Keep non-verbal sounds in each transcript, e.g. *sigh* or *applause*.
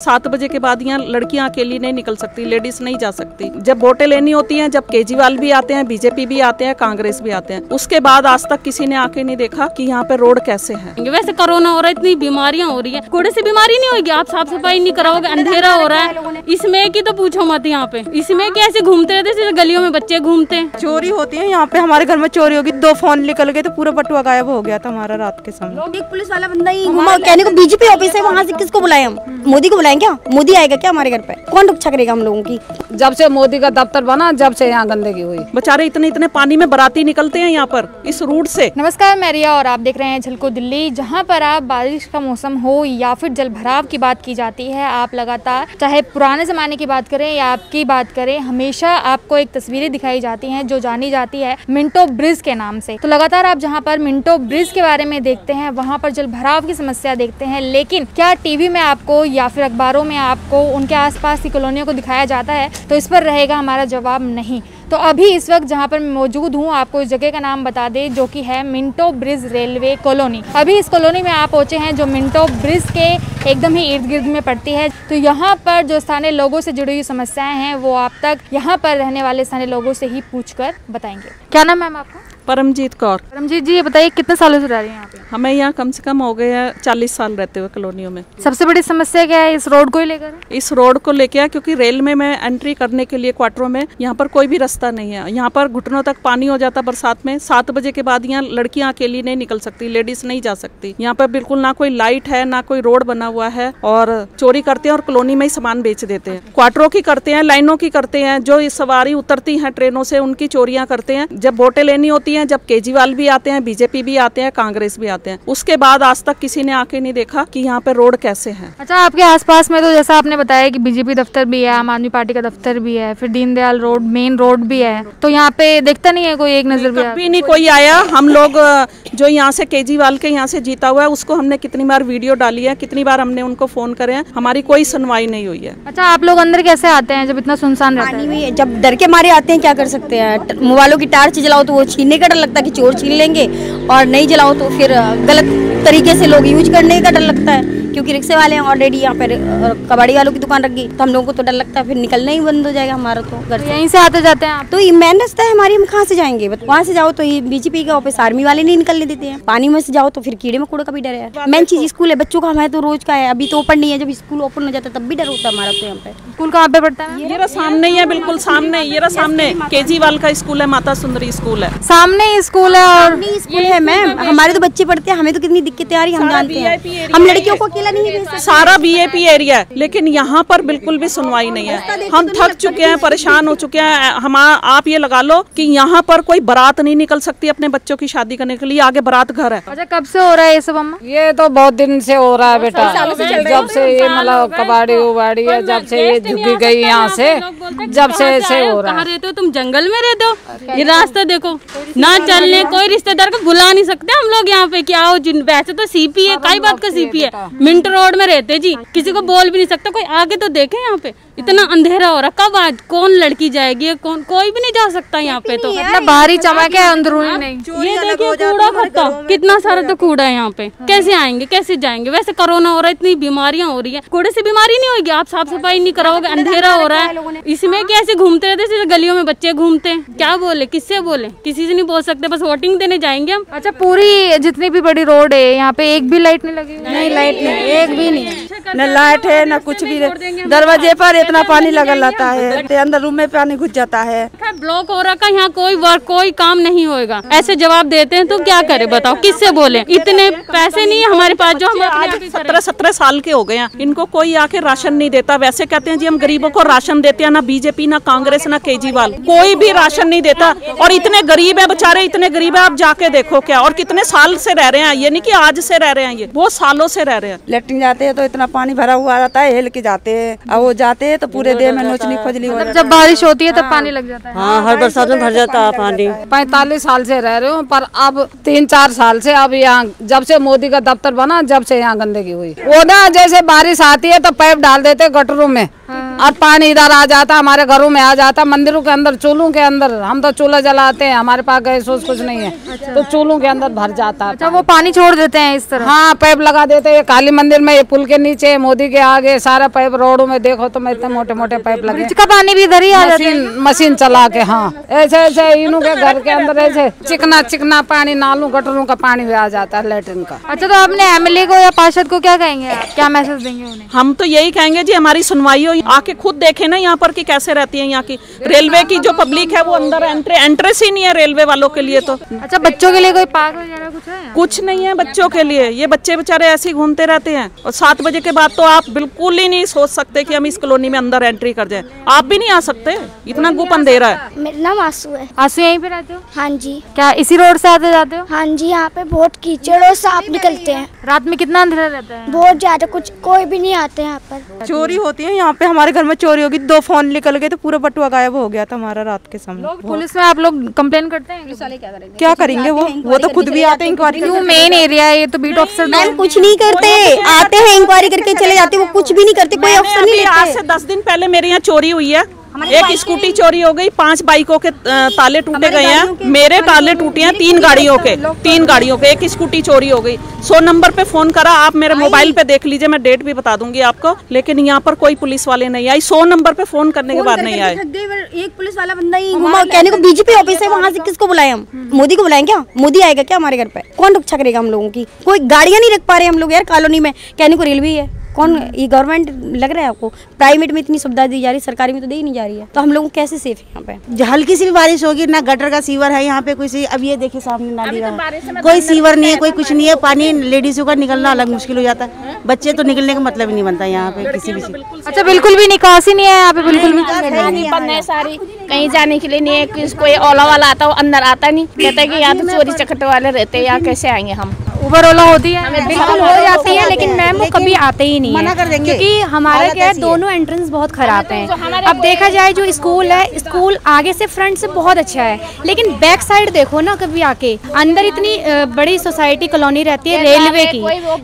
सात बजे के बाद यहाँ लड़कियाँ अकेली नहीं निकल सकती लेडीज़ नहीं जा सकती। जब वोटें लेनी होती हैं जब केजरीवाल भी आते हैं बीजेपी भी आते हैं कांग्रेस भी आते हैं उसके बाद आज तक किसी ने आके नहीं देखा कि यहाँ पे रोड कैसे है। वैसे कोरोना हो रहा है इतनी बीमारियाँ हो रही है। कूड़े से बीमारी नहीं होगी आप साफ़ सफ़ाई नहीं कराओगे अंधेरा हो रहा है। इसमें की तो पूछो मत यहाँ पे। इसमें कैसे घूमते रहते जैसे गलियों में बच्चे घूमते हैं। चोरी होती है यहाँ पे हमारे घर में चोरी होगी दो फ़ोन निकल गए तो पूरा बटुआ गायब हो गया था हमारा रात के समय। एक पुलिस वाला बंदा ही को बीजेपी ऑफ़िस है वहाँ से किसको बुलाए हम? मोदी को बुलाएँ क्या? मोदी आएगा क्या हमारे घर पे? कौन रक्षा करेगा हम लोगों की? जब से मोदी का दफ्तर बना जब से यहाँ गंदगी हुई। बेचारे इतने इतने पानी में बराती निकलते हैं यहाँ पर इस रूट से। नमस्कार मैं रिया और आप देख रहे हैं झलको दिल्ली। जहाँ पर आप बारिश का मौसम हो या फिर जल भराव की बात की जाती है आप लगातार चाहे पुराने ज़माने की बात करें या आपकी बात करें हमेशा आपको एक तस्वीरें दिखाई जाती है जो जानी जाती है मिंटो ब्रिज के नाम से। तो लगातार आप जहाँ पर मिंटो ब्रिज के बारे में देखते हैं वहाँ पर जल भराव की समस्या देखते हैं लेकिन क्या टीवी में आपको या फिर अखबारों में आपको, उनके आसपास की कॉलोनियों को दिखाया जाता है तो इस पर रहेगा हमारा जवाब नहीं। तो अभी इस वक्त जहाँ पर मैं मौजूद हूँ, आपको इस जगह का नाम बता दें, जो कि है मिंटो ब्रिज रेलवे कॉलोनी। अभी इस कॉलोनी में आप पहुँचे हैं, जो मिंटो ब्रिज के एकदम ही इर्द गिर्द में पड़ती है। तो यहाँ पर जो स्थानीय लोगों से जुड़ी हुई समस्याएँ हैं, वो आप तक यहाँ पर रहने वाले स्थानीय लोगों से ही पूछ कर बताएँगे। क्या नाम मैम आपका? परमजीत कौर। परमजीत जी ये बताइए कितने सालों से रह रही हैं यहाँ हमें यहाँ कम से कम हो गए हैं चालीस साल रहते हुए कॉलोनियों में। सबसे बड़ी समस्या क्या है इस रोड को ही लेकर? इस रोड को लेके आया क्योंकि रेल में मैं एंट्री करने के लिए क्वार्टरों में यहाँ पर कोई भी रास्ता नहीं है। यहाँ पर घुटनों तक पानी हो जाता बरसात में सात बजे के बाद यहाँ लड़कियाँ अकेली नहीं निकल सकती लेडीज़ नहीं जा सकती। यहाँ पर बिल्कुल ना कोई लाइट है ना कोई रोड बना हुआ है और चोरी करते हैं और कॉलोनी में ही सामान बेच देते हैं। क्वार्टरों की करते हैं लाइनों की करते हैं जो सवारी उतरती है ट्रेनों से उनकी चोरियाँ करते हैं। जब बोटे लेनी होती है जब केजरीवाल भी आते हैं बीजेपी भी आते हैं कांग्रेस भी आते हैं। उसके बाद आज तक किसी ने आके नहीं देखा कि यहाँ पे रोड कैसे है। अच्छा आपके आसपास में तो जैसा आपने बताया कि बीजेपी दफ्तर भी है आम आदमी पार्टी का दफ्तर भी है फिर दीनदयाल रोड मेन रोड भी है। तो यहाँ पे देखता नहीं है कोई एक नज़र भी कभी नहीं कोई आया। हम लोग जो यहाँ से केजरीवाल के यहाँ से जीता हुआ है उसको हमने कितनी बार वीडियो डाली है कितनी बार हमने उनको फ़ोन करे हैं हमारी कोई सुनवाई नहीं हुई है। अच्छा आप लोग अंदर कैसे आते हैं जब इतना सुनसान रहता है? जब डर के मारे आते हैं क्या कर सकते हैं? मोबाइलों की टार्च जलाओ तो वो छीनने का डर लगता है कि चोर छीन लेंगे और नहीं जलाओ तो फिर गलत तरीके से लोग यूज़ करने का डर लगता है। क्योंकि रिक्शे वाले हैं ऑलरेडी यहाँ पर कबाड़ी वालों की दुकान रख गई तो हम लोगों को तो डर लगता है फिर निकलना ही बंद हो जाएगा हमारा तो घर से। यहीं से आते जाते हैं आप? तो ये मेन रास्ता है हमारी हम कहाँ से जाएँगे? वहाँ से जाओ तो ये बीजेपी का ऑफ़िस आर्मी वाले नहीं निकलने देते हैं। पानी में से जाओ तो फिर कीड़े मकोड़े का भी डर है। मेन चीज़ स्कूल है बच्चों का हमारे तो रोज का है अभी तो ओपन नहीं है जब स्कूल ओपन हो जाता है तब भी डर होता है हमारा तो यहाँ पे। स्कूल कहाँ पे पढ़ता है ये सामने ही है बिल्कुल सामने ये सामने केजरीवाल का स्कूल है माता सुंदरी स्कूल है। सामने ही स्कूल है और स्कूल है मैम। हमारे तो बच्चे पढ़ते हैं हमें तो कितनी दिक्कतें आ रही हम जानते हैं। हम लड़कियों को अकेला नहीं भेज सकते। सारा बीएपी एरिया है लेकिन यहाँ पर बिल्कुल भी सुनवाई नहीं है। हम थक चुके हैं परेशान हो *laughs* चुके हैं। हम आप ये लगा लो कि यहाँ पर कोई बारात नहीं निकल सकती अपने बच्चों की शादी करने के लिए आगे बारात घर है। अच्छा कब से हो रहा है ये सब अम्मा? ये तो बहुत दिन से हो रहा है बेटा। जब से ये मतलब कबाड़ी उबाड़ी है जब से ये झुकी गई यहाँ से जब से ऐसे हो रहा है। रहते हो? तुम जंगल में रहते हो। ये रास्ता देखो। ना चलने कोई रिश्तेदार को बुला नहीं सकते हम लोग यहाँ पे क्या हो जिन वैसे तो सीपी है कई बात का सीपी है मिंट रोड में रहते जी किसी को बोल भी नहीं सकता कोई आगे तो देखे यहाँ पे। इतना अंधेरा हो रहा कब आज कौन लड़की जाएगी कौन कोई भी नहीं जा सकता यहाँ पे तो। मतलब बाहरी चमक है अंदरूनी नहीं। ये देखिए कूड़ा खत्ता कितना सारा तो कूड़ा है यहाँ पे। कैसे आएँगे कैसे जाएँगे? वैसे कोरोना हो रहा है इतनी बीमारियाँ हो रही है। कूड़े से बीमारी नहीं होगी आप साफ़ सफ़ाई नहीं कराओगे अंधेरा हो रहा है। इसमें कैसे घूमते रहते जैसे गलियों में बच्चे घूमते हैं। क्या बोले किससे बोले? किसी से नहीं बोल सकते बस वोटिंग देने जाएँगे हम। अच्छा पूरी जितनी भी बड़ी रोड है यहाँ पे एक भी लाइट नहीं लगी नहीं लाइट नहीं एक भी नहीं। न लाइट है न कुछ भी दरवाजे पर इतना पानी लगा रहता है। अंदर रूम में पानी घुस जाता है। ब्लॉक हो रखा है यहाँ कोई वर्क कोई काम नहीं होगा ऐसे जवाब देते हैं तो क्या करे बताओ किससे बोले? इतने पैसे नहीं है हमारे पास जो हम करें। सत्रह सत्रह साल के हो गए हैं। इनको कोई आके राशन नहीं देता। वैसे कहते हैं जी हम गरीबों को राशन देते हैं ना बीजेपी ना कांग्रेस ना केजरीवाल। कोई भी राशन नहीं देता। और इतने गरीब है बेचारे इतने गरीब है आप जाके देखो क्या। और कितने साल से रह रहे हैं ये नहीं कि आज से रह रहे हैं ये बहुत सालों से रह रहे हैं। लेटरिन जाते हैं तो इतना पानी भरा हुआ रहता है हिल के जाते हैं। और वो जाते हैं तो पूरे देह में नोचनी खोजली हो मतलब जब बारिश होती है तब पानी लग जाता है। हाँ हर बरसात में भर जाता है पानी पैतालीस साल से रह रहे हो पर अब तीन चार साल से अब यहाँ जब से मोदी का दफ्तर बना जब से यहाँ गंदगी हुई। वो ना जैसे बारिश आती है तो पाइप डाल देते गटरों में। और पानी इधर आ जाता हमारे घरों में आ जाता मंदिरों के अंदर चूल्हों के अंदर। हम तो चूल्हा जलाते हैं हमारे पास गैस वैस कुछ नहीं है। अच्छा। तो चूल्हों के अंदर भर जाता है अच्छा वो पानी छोड़ देते हैं इस तरह? हाँ पाइप लगा देते हैं काली मंदिर में ये पुल के नीचे मोदी के आगे सारा पाइप रोडों में देखो तो मैं इतने मोटे मोटे पाइप लगे। ब्रिज का पानी भी इधर ही आ जाता मशीन मशीन चला के हाँ। ऐसे ऐसे इनों के घर के अंदर ऐसे चिकना चिकना पानी नालों गटरों का पानी भी आ जाता है लेटरिन का। अच्छा तो आपने एमएलए को या पार्षद को क्या कहेंगे क्या मैसेज देंगे उन्हें? हम तो यही कहेंगे जी हमारी सुनवाई हो आके खुद देखे ना यहाँ पर कि कैसे रहती है यहाँ की रेलवे की जो पब्लिक है वो अंदर एंट्री एंट्रेस ही नहीं है रेलवे वालों के लिए तो। अच्छा बच्चों के लिए कोई पार्क वगैरह कुछ है? कुछ नहीं है बच्चों के लिए। ये बच्चे बेचारे ऐसे ही घूमते रहते हैं। और सात बजे के बाद तो आप बिल्कुल ही नहीं सोच सकते की हम इस कॉलोनी में अंदर एंट्री कर जाए। आप भी नहीं आ सकते। इतना गुप अंधेरा है। मेरा नाम आँसू है। आँसू यहीं पे रहते हो? हाँ जी। क्या इसी रोड से आते जाते हो? हाँ जी यहाँ पे बहुत कीचड़ और सांप निकलते हैं। रात में कितना अंधेरा रहता है? बहुत ज़्यादा कुछ कोई भी नहीं आते यहाँ पर। चोरी होती है यहाँ पे हमारे घर में चोरी होगी दो फ़ोन निकल गए तो पूरा बटुआ गायब हो गया था हमारा रात के समय। पुलिस में आप लोग कंप्लेन करते हैं? क्या करेंगे? वो? वो तो खुद भी आते हैं इंक्वायरी क्यों मेन एरिया है ये तो बीट ऑफिसर मैम कुछ नहीं करते। आते हैं इंक्वायरी करके चले जाते वो कुछ भी नहीं करते कोई ऑफिसर नहीं आज से दस दिन पहले मेरे यहाँ चोरी हुई है। एक स्कूटी चोरी हो गई पाँच बाइकों के ताले टूटे गए हैं। मेरे ताले टूटे हैं तीन गाड़ियों के तीन गाड़ियों के एक स्कूटी चोरी हो गई। सौ नंबर पे फ़ोन करा आप मेरे मोबाइल पे देख लीजिए मैं डेट भी बता दूँगी आपको लेकिन यहाँ पर कोई पुलिस वाले नहीं आई। सौ नंबर पे फ़ोन करने के बाद नहीं आए। एक पुलिस वाला बंदा ही कहने को बीजेपी ऑफ़िस है वहाँ से किसको बुलाए हम? मोदी को बुलाएँ क्या? मोदी आएगा क्या हमारे घर पे? कौन रक्षा करेगा हम लोगों की? कोई गाड़ियाँ नहीं रख पा रहे हम लोग यार कॉलोनी में। कहने को रेलवे है। कौन ये गवर्नमेंट लग रहा है आपको? प्राइवेट में इतनी सुविधा दी जा रही है सरकारी में तो दी ही नहीं जा रही है। तो हम लोग कैसे सेफ़ है यहाँ पे? हल्की सी भी बारिश होगी ना गटर का सीवर है यहाँ पे कोई सी अब ये देखिए सामने नाली रहा कोई सीवर नहीं है कोई कुछ नहीं है पानी लेडीजों का निकलना अलग मुश्किल हो जाता है। बच्चे तो निकलने का मतलब ही नहीं बनता यहाँ पे किसी भी अच्छा बिल्कुल भी निकासी नहीं है यहाँ पे बिल्कुल भी नहीं बंद सारी। कहीं जाने के लिए नहीं है कोई ओला वाला आता है वो अंदर आता नहीं। कहता है कि यहाँ तो चोरी चकट वाले रहते हैं यहाँ कैसे आएँगे हम? उबर ओला होती है बिल्कुल हो जाती है लेकिन मैम वो कभी आते ही नहीं मना कर देंगे। क्योंकि हमारा क्या है। दोनों एंट्रेंस बहुत खराब हैं। अब देखा जाए जो स्कूल है स्कूल आगे से फ्रंट से बहुत अच्छा है। लेकिन बैक साइड देखो ना कभी आके अंदर इतनी बड़ी सोसाइटी कॉलोनी रहती है रेलवे की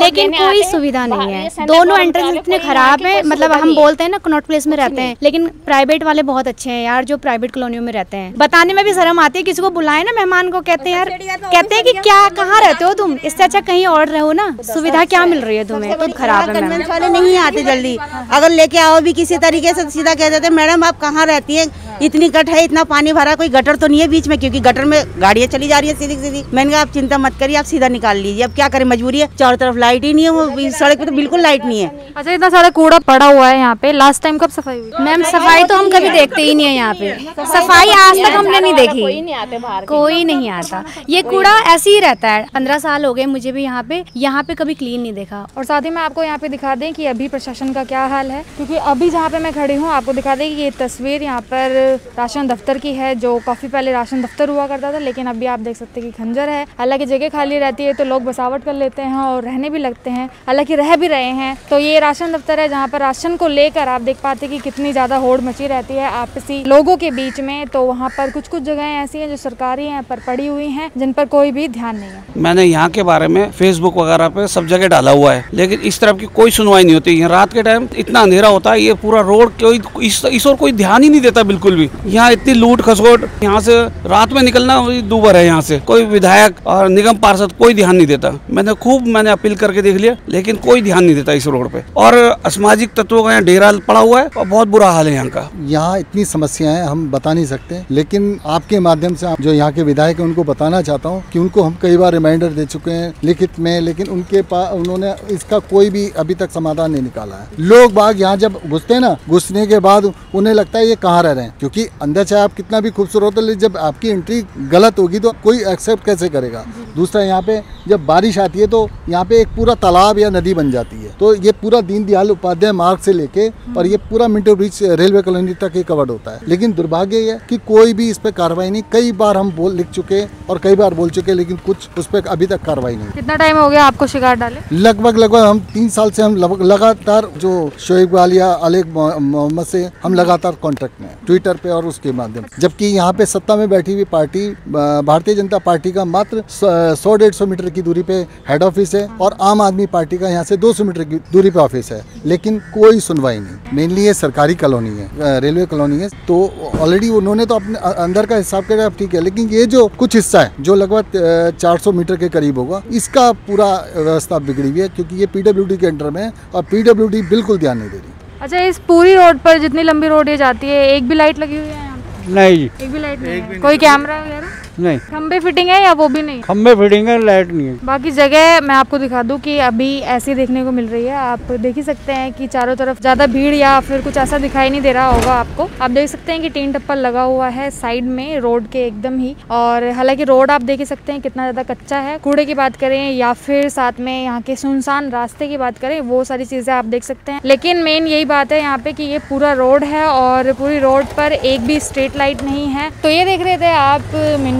लेकिन कोई सुविधा नहीं है। दोनों एंट्रेंस इतने खराब है मतलब हम बोलते हैं ना कनॉट प्लेस में रहते हैं लेकिन प्राइवेट वाले बहुत अच्छे हैं यार जो प्राइवेट कॉलोनियों में रहते हैं। बताने में भी शर्म आती है किसी को बुलाए ना मेहमान को कहते हैं यार कहते हैं कि क्या कहाँ रहते हो तुम? इससे अच्छा कहीं और रहो ना। सुविधा क्या मिल रही है तुम्हें? तो खराब है वाले नहीं आते जल्दी। अगर लेके आओ भी किसी तरीके से तो सीधा कह देते मैडम आप कहाँ रहती है? इतनी कट है इतना पानी भरा कोई गटर तो नहीं है बीच में? क्योंकि गटर में गाड़ियाँ चली जा रही है सीधी सीधी। मैंने कहा आप चिंता मत करिए आप सीधा निकाल लीजिए। अब क्या करें? मजबूरी है। चारों तरफ़ लाइट ही नहीं है वो सड़क पे तो बिल्कुल लाइट नहीं है। अच्छा इतना सारा कूड़ा पड़ा हुआ है यहाँ पे। लास्ट टाइम कब सफ़ाई हुई? मैम सफ़ाई तो हम कभी देखते ही नहीं है यहाँ पे। सफ़ाई आज तक हमने नहीं देखी। कोई नहीं आते बाहर कोई नहीं आता। ये कूड़ा ऐसे ही रहता है। पंद्रह साल हो गए मुझे भी यहाँ पे। यहाँ पे कभी क्लीन नहीं देखा। और साथ ही में आपको यहाँ पे दिखा दें कि अभी प्रशासन का क्या हाल है। क्योंकि अभी जहाँ पे मैं खड़ी हूँ आपको दिखा दें कि ये तस्वीर यहाँ पर राशन दफ्तर की है जो काफ़ी पहले राशन दफ्तर हुआ करता था लेकिन अभी आप देख सकते हैं कि खंजर है। हालाँकि जगह खाली रहती है तो लोग बसावट कर लेते हैं और रहने भी लगते हैं। हालाँकि रह भी रहे हैं। तो ये राशन दफ्तर है जहाँ पर राशन को लेकर आप देख पाते हैं कि कितनी ज़्यादा होड़ मची रहती है। आपसी लोगों के बीच में तो वहाँ पर कुछ कुछ जगहें ऐसी हैं जो सरकारी हैं पर पड़ी हुई हैं जिन पर कोई भी ध्यान नहीं है। मैंने यहाँ के बारे में फेसबुक वगैरह पे सब जगह डाला हुआ है लेकिन इस तरफ़ की कोई सुनवाई नहीं होती। है रात के टाइम इतना अंधेरा होता है ये पूरा रोड कोई इस, इस और कोई ध्यान ही नहीं देता बिल्कुल भी। यहाँ इतनी लूट खसोट यहाँ से रात में निकलना दूबर है यहाँ से। कोई विधायक और निगम पार्षद कोई ध्यान नहीं देता। मैंने खूब मैंने अपील करके देख लिया लेकिन कोई ध्यान नहीं देता इस रोड पे। और असामाजिक तत्वों का यहाँ डेरा पड़ा हुआ है और बहुत बुरा हाल है यहाँ का। यहाँ इतनी समस्याएँ हैं हम बता नहीं सकते। लेकिन आपके माध्यम से आप जो यहाँ के विधायक हैं, उनको बताना चाहता हूँ कि उनको हम कई बार रिमाइंडर दे चुके हैं लिखित में, लेकिन उनके पास उन्होंने इसका कोई भी अभी तक समाधान नहीं निकाला है। लोग बाग यहाँ जब घुसते हैं ना, घुसने के बाद उन्हें लगता है ये कहाँ रह रहे हैं, क्योंकि अंदर चाहे आप कितना भी खूबसूरत हो, लेकिन जब आपकी एंट्री गलत होगी तो कोई एक्सेप्ट कैसे करेगा? दूसरा, यहाँ पे जब बारिश आती है तो यहाँ पे एक पूरा तालाब या नदी बन जाती है। तो ये पूरा दीनदयाल उपाध्याय मार्ग से लेके और ये पूरा मिंटो ब्रिज रेलवे कॉलोनी तक ये कवर्ड होता है। लेकिन दुर्भाग्य है कि कोई भी इस पे कार्रवाई नहीं कई बार हम बोल लिख चुके और कई बार बोल चुके लेकिन कुछ उस पर अभी तक कार्रवाई नहीं। कितना टाइम हो गया आपको शिकायत डाले? लगभग लगभग हम तीन साल से हम लगातार जो शोएब वालिया अलेक मोहम्मद से हम लगातार कांटेक्ट में ट्विटर पे और उसके माध्यम जबकि यहाँ पे सत्ता में बैठी हुई पार्टी भारतीय जनता पार्टी का मात्र सौ डेढ़ सौ मीटर की दूरी पे हेड ऑफ़िस है और आम आदमी पार्टी का यहाँ से 200 मीटर की दूरी पे ऑफ़िस है लेकिन कोई सुनवाई नहीं। मेनली ये सरकारी कॉलोनी है रेलवे कॉलोनी है तो ऑलरेडी उन्होंने तो अपने अंदर का हिसाब किया ठीक है लेकिन ये जो कुछ हिस्सा है जो लगभग चार सौ मीटर के करीब होगा इसका पूरा व्यवस्था बिगड़ी हुई है क्योंकि ये पीडब्ल्यूडी के अंडर में है और पीडब्ल्यूडी बिल्कुल ध्यान नहीं दे रही। अच्छा इस पूरी रोड पर जितनी लंबी रोड ये जाती है एक भी लाइट लगी हुई है नहीं। एक भी लाइट नहीं कोई कैमरा वगैरह? नहीं। खंबे फिटिंग है या वो भी नहीं? खम्बे फिटिंग है लाइट नहीं है। बाकी जगह मैं आपको दिखा दूँ कि अभी ऐसी देखने को मिल रही है। आप देख ही सकते हैं कि चारों तरफ़ ज़्यादा भीड़ या फिर कुछ ऐसा दिखाई नहीं दे रहा होगा आपको। आप देख सकते हैं कि टीन टप्पल लगा हुआ है साइड में रोड के एकदम ही। और हालाँकि रोड आप देख ही सकते हैं कितना ज़्यादा कच्चा है। कूड़े की बात करें या फिर साथ में यहाँ के सुनसान रास्ते की बात करें वो सारी चीज़ें आप देख सकते हैं। लेकिन मेन यही बात है यहाँ पे कि ये पूरा रोड है और पूरी रोड पर एक भी स्ट्रीट लाइट नहीं है। तो ये देख रहे थे आप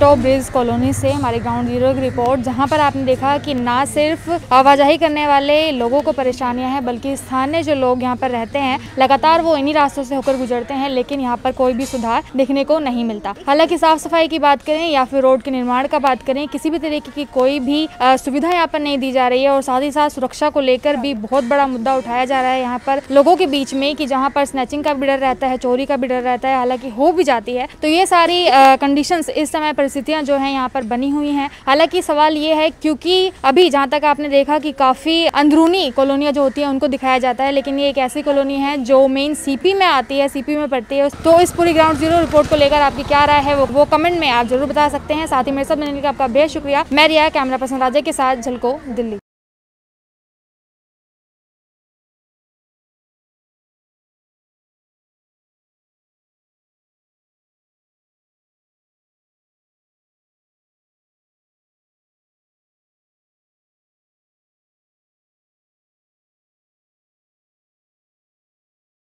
मिंटो ब्रिज कॉलोनी से हमारे ग्राउंड ज़ीरो की रिपोर्ट जहाँ पर आपने देखा कि ना सिर्फ़ आवाजाही करने वाले लोगों को परेशानियाँ हैं, बल्कि स्थानीय जो लोग यहाँ पर रहते हैं, लगातार वो इन्हीं रास्तों से होकर गुजरते हैं, लेकिन यहाँ पर कोई भी सुधार देखने को नहीं मिलता। हालाँकि साफ़ सफ़ाई की बात करें या फिर रोड के निर्माण का बात करें, किसी भी तरीके की कोई भी सुविधा यहाँ पर नहीं दी जा रही है, और साथ ही साथ सुरक्षा को लेकर भी बहुत बड़ा मुद्दा उठाया जा रहा है यहाँ पर लोगों के बीच में कि जहाँ पर स्नैचिंग का भी डर रहता है, चोरी का भी डर रहता है, हालाँकि हो भी जाती है। तो ये सारी कंडीशंस इस समय परिस्थितियाँ जो हैं यहाँ पर बनी हुई हैं। हालाँकि सवाल ये है क्योंकि अभी जहाँ तक आपने देखा कि काफ़ी अंदरूनी कॉलोनियाँ जो होती हैं उनको दिखाया जाता है लेकिन ये एक ऐसी कॉलोनी है जो मेन सीपी में आती है सीपी में पड़ती है। तो इस पूरी ग्राउंड ज़ीरो रिपोर्ट को लेकर आपकी क्या राय है वो, वो कमेंट में आप ज़रूर बता सकते हैं। साथ ही मेरे साथ मिलने का आपका बेहद शुक्रिया मैं रिया कैमरा पर्सन राजा के साथ झलको दिल्ली।